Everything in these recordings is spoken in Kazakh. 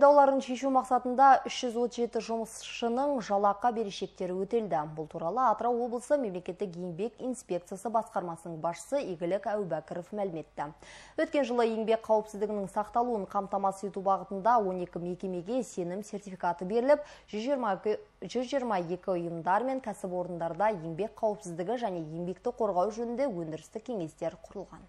дауларын шешу мақсатында 337 жұмысшының жалақы берешектері өтелді. Бұл туралы Атырау облысы мемлекеттік еңбек инспекциясы басқармасының басшысы Игілік Әубәкіров мәліметті. Өткен жылы еңбек қауіпсіздігінің сақталуын қамтамасыз ету бағытында 12 мекемеге сенім сертификаты беріліп, 122 ұйымдар мен кәсіпорындарда еңбек қауіпсіздігі және еңбекті қорғау жөнінде өндірістік кеңестер құрылған.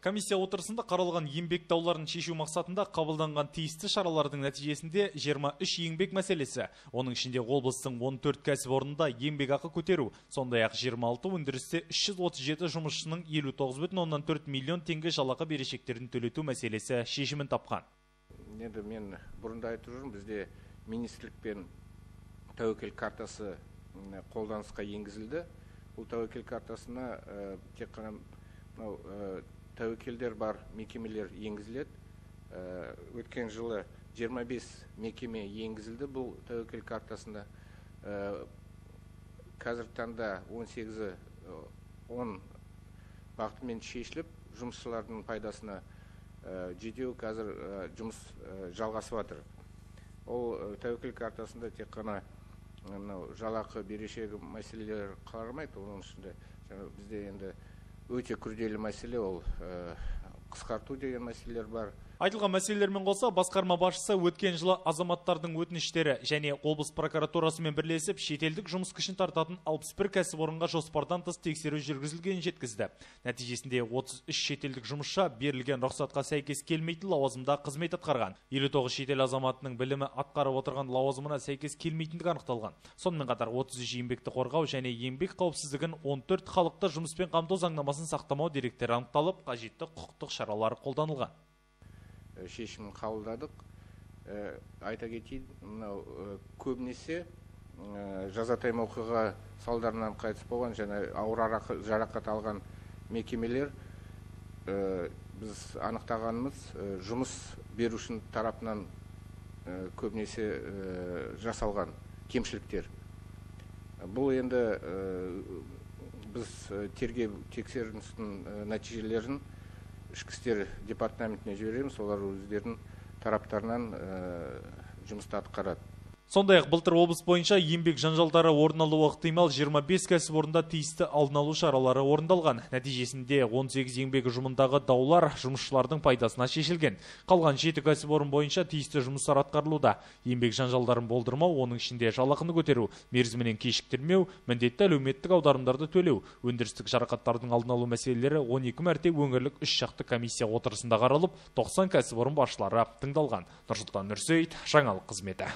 Комиссия отырысында қаралған еңбек дауларын шешу мақсатында қабылданған тиісті шаралардың нәтижесінде 23 еңбек мәселесі, оның ішінде облыстың 14 кәсіпорнында еңбек ақы көтеру, сондай-ақ 26 өндірісте 337 жұмысшының 59,4 миллион теңге жалақы берешектерін төлету мәселесі шешімін тапқан. Енді мен бұрында айтып жүрмін, бізде министрлікпен тәуекел картасы қолданысқа енгізілді. Бұл тәуекел картасына тек қана тәуекелдер бар мекемелер енгізіледі. Өткен жылы 25 мекеме енгізілді бұл тәуекел картасында. Қазіргі таңда 18-і 10 бағытымен шешіліп жұмысшылардың пайдасына жетеу қазір жұмыс жалғасып жатыр. Ол тәуекел картасында тек қана мынау жалақы берешегі мәселелері қарамайды оның ішінде бізде енді өте күрделі мәселе ол қысқарту деген мәселелер бар. Айтылған мәселелермен қоса басқарма басшысы өткен жылы азаматтардың өтініштері және облыс прокуратурасымен бірлесіп шетелдік жұмыс күшін тартатын 61 кәсіпорынға жоспардан тыс тексеру жүргізілгенін жеткізді. Нәтижесінде 33 шетелдік жұмысшы берілген рұқсатқа сәйкес келмейтін лауазымда қызмет атқарған. 59 шетел азаматының білімі атқарып отырған лауазымына сәйкес келмейтіндігі анықталған. Сонымен қатар 33 еңбекті қорғау және еңбек қауіпсіздігін 14 халықты жұмыспен қамту заңнамасын сақтамау деректері анықталып қажетті құқықтық шаралар қолданылған. Шешімін қабылдадық. Айта кетейін мынау көбінесе жазатайым оқиға салдарынан қайтыс болған және ауыр жарақат алған мекемелер біз анықтағанымыз жұмыс берушінің тарапынан көбінесе жасалған кемшіліктер. Бұл енді біз тергеу тексерістің нәтижелерін ішкі істер департаментіне жібереміз. Олар өздерінің тараптарынан жұмысты атқарады. Сондай ақ былтыр облыс бойынша еңбек жанжалдары орын алуы ықтимал 25 кәсіпорында тиісті алдын алу шаралары орындалған. Нәтижесінде 18 еңбек ұжымындағы даулар жұмысшылардың пайдасына шешілген. Қалған жеті кәсіпорын бойынша тиісті жұмыстар атқарылуда. Еңбек жанжалдарын болдырмау оның ішінде жалақыны көтеру мерзімінен кешіктірмеу міндетті әлеуметтік аударымдарды төлеу өндірістік жарақаттардың алдын алу мәселелері 12 мәрте өңірлік үш жақты комиссия отырысында қаралып 90 кәсіпорын басшылары тыңдалған. Нұрсұлтан нұрсейіт жаңалық қызметі.